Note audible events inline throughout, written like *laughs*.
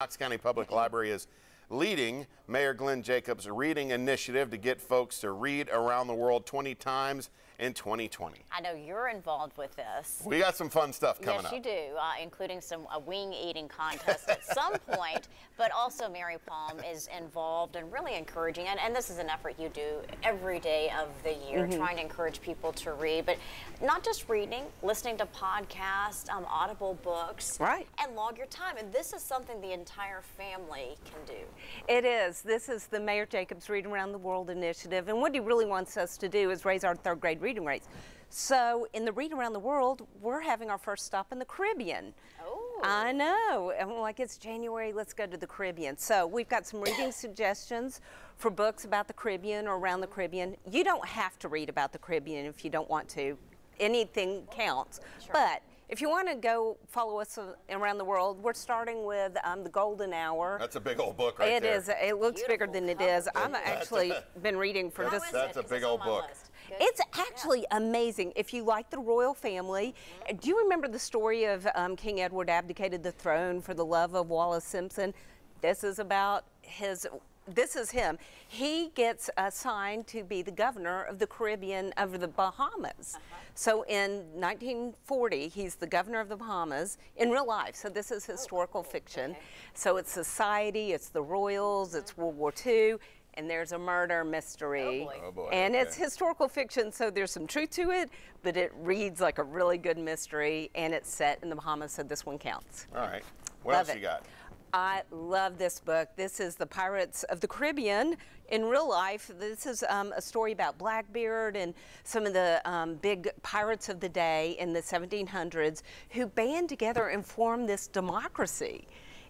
Knox County Public Library is leading Mayor Glenn Jacobs' reading initiative to get folks to read around the world 20 times in 2020. I know you're involved with this. We got some fun stuff coming yes, up. you do, uh, including some a wing eating contest at some *laughs* point. But also, Mary Pom is involved and really encouraging. And, and this is an effort you do every day of the year, Mm-hmm. trying to encourage people to read, but not just reading, listening to podcasts, um, audible books, Right. and log your time. And this is something the entire family can do. It is. This is the Mayor Jacobs Read Around the World initiative. And what he really wants us to do is raise our third grade reading rates. So, in the Read Around the World, we're having our first stop in the Caribbean. Oh. I know. And we're like, it's January, let's go to the Caribbean. So, we've got some reading *coughs* suggestions for books about the Caribbean or around the Caribbean. You don't have to read about the Caribbean if you don't want to, anything counts. Sure. But if you want to go follow us around the world, we're starting with um, the Golden Hour. That's a big old book right It there. is. It looks bigger than it cover. is. I've actually been reading for How just. is That's it? a 'Cause big old book. list. Good. It's Yeah. actually amazing. If you like the royal family, mm-hmm. do you remember the story of um, King Edward abdicated the throne for the love of Wallis Simpson? This is about his. This is him. He gets assigned to be the governor of the Caribbean of the Bahamas. Uh-huh. So in 1940, he's the governor of the Bahamas in real life. So this is oh, historical fiction. So it's society, it's the royals, it's mm-hmm. World War II, and there's a murder mystery. Oh, boy. Oh, boy, And it's historical fiction, so there's some truth to it, but it reads like a really good mystery, and it's set in the Bahamas, so this one counts. All right. What Love else it. you got? I love this book. This is The Pirates of the Caribbean. In real life, this is um, a story about Blackbeard and some of the um, big pirates of the day in the 1700s who band together and form this democracy.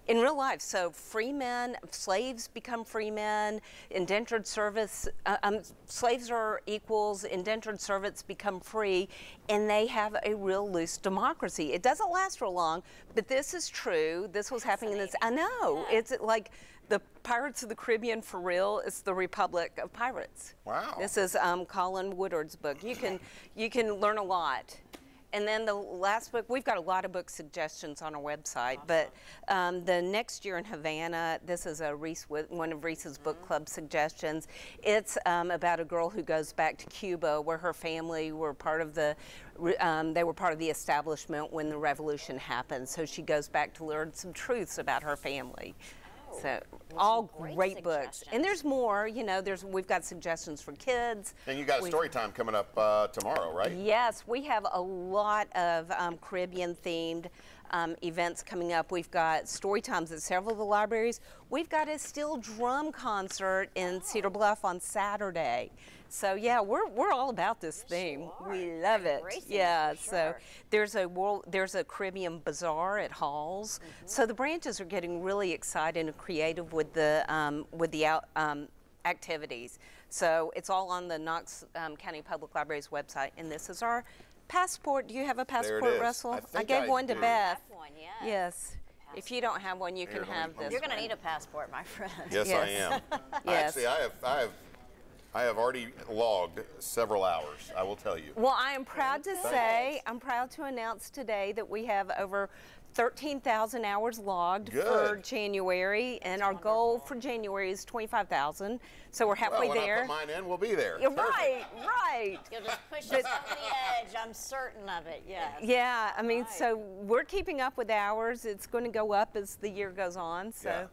In real life, so free men, slaves become free men, indentured service, uh, um, slaves are equals, indentured servants become free, and they have a real loose democracy. It doesn't last for long, but this is true. This was happening in this. I know. It's like the Pirates of the Caribbean for real. It's the Republic of Pirates. Wow. This is um, Colin Woodard's book. You can you can learn a lot. And then the last book, we've got a lot of book suggestions on our website, but um, the next year in Havana, this is a Reese, one of Reese's book club suggestions. It's um, about a girl who goes back to Cuba, where her family were part of the, um, they were part of the establishment when the revolution happened. So she goes back to learn some truths about her family. So all great great books, and there's more. You know, there's we've got suggestions for kids. And you got We've- story time coming up uh, tomorrow, right? Yes, we have a lot of um, Caribbean themed um, events coming up. We've got story times at several of the libraries. We've got a steel drum concert in Cedar Bluff on Saturday. So yeah, we're, we're all about this theme. We love it. Yeah. for So there's a world there's a Caribbean bazaar at Halls. Mm-hmm. So the branches are getting really excited and creative with the um, with the out. Um, activities. So it's all on the Knox um, County Public Library's website, and this is our passport. Do you have a passport. Russell? I think gave I one to do. Beth. Have one, yes. Yes. If you don't have one, you Here, can me- have this. You're going to need a passport, my friend. *laughs* Yes, I am. *laughs* Yes. Actually, I have, I have, I have already logged several hours. I will tell you. Well, I am proud to say, I'm proud to announce today that we have over 13,000 hours logged for January, and our goal for January is 25,000. So we're Well, halfway when I there. put mine in, we'll be there. You're Perfect. right, right. You'll just push us over the edge. I'm certain of it. Yes. Yeah, I mean, Right. so we're keeping up with hours. It's going to go up as the year goes on. So Yeah.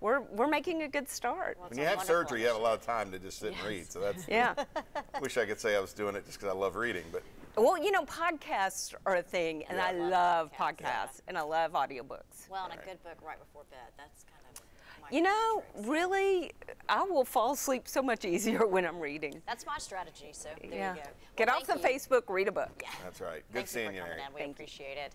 we're we're making a good start. Well, When you a have surgery, you have a lot of time to just sit and read. So that's. Yeah. *laughs* *laughs* Wish I could say I was doing it just because I love reading, but well, you know, podcasts are a thing, and Yeah. I I love love podcasts, yeah. and I love audiobooks. Well, and a good book right before bed. That's kind of my You know, really, I will fall asleep so much easier *laughs* when I'm reading. That's my strategy. So there yeah. you go. Get off the you. Facebook, read a book. Yeah. that's right. Good Thanks seeing for you, coming Mary. in. We Thank you. appreciate it.